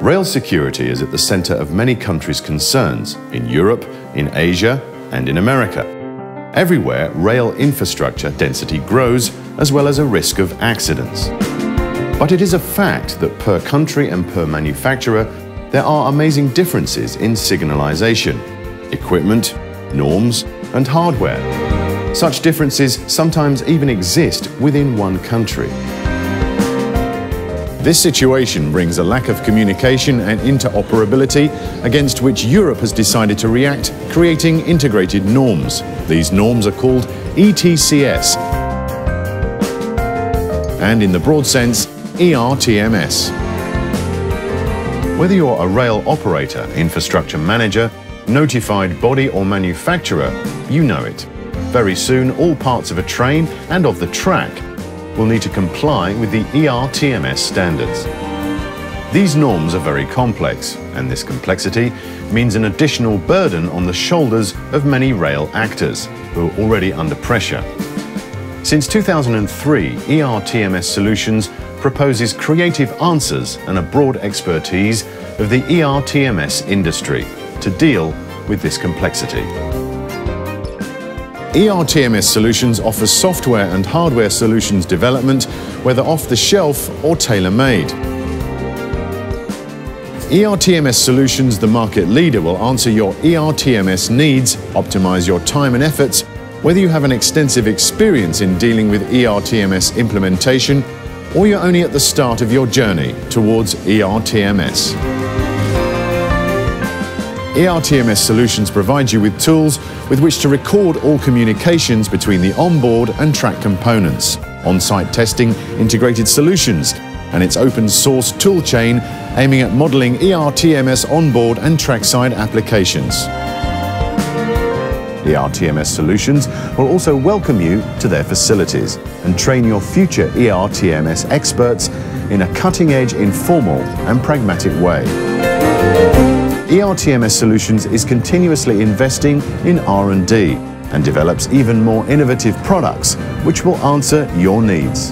Rail security is at the center of many countries' concerns in Europe, in Asia, and in America. Everywhere, rail infrastructure density grows, as well as a risk of accidents. But it is a fact that per country and per manufacturer, there are amazing differences in signalization, equipment, norms, and hardware. Such differences sometimes even exist within one country. This situation brings a lack of communication and interoperability against which Europe has decided to react, creating integrated norms. These norms are called ETCS, and in the broad sense, ERTMS. Whether you're a rail operator, infrastructure manager, notified body or manufacturer, you know it. Very soon, all parts of a train and of the track will need to comply with the ERTMS standards. These norms are very complex, and this complexity means an additional burden on the shoulders of many rail actors who are already under pressure. Since 2003, ERTMS Solutions proposes creative answers and a broad expertise of the ERTMS industry to deal with this complexity. ERTMS Solutions offers software and hardware solutions development, whether off the shelf or tailor made. ERTMS Solutions, the market leader, will answer your ERTMS needs, optimize your time and efforts, whether you have an extensive experience in dealing with ERTMS implementation or you're only at the start of your journey towards ERTMS. ERTMS Solutions provides you with tools with which to record all communications between the onboard and track components, on-site testing integrated solutions, and its open source toolchain aiming at modeling ERTMS onboard and trackside applications. ERTMS Solutions will also welcome you to their facilities and train your future ERTMS experts in a cutting-edge, informal and pragmatic way. ERTMS Solutions is continuously investing in R&D and develops even more innovative products which will answer your needs.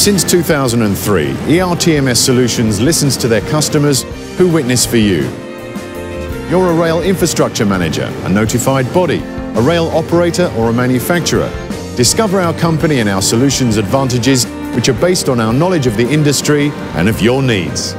Since 2003, ERTMS Solutions listens to their customers who witness for you. You're a rail infrastructure manager, a notified body, a rail operator or a manufacturer. Discover our company and our solutions advantages which are based on our knowledge of the industry and of your needs.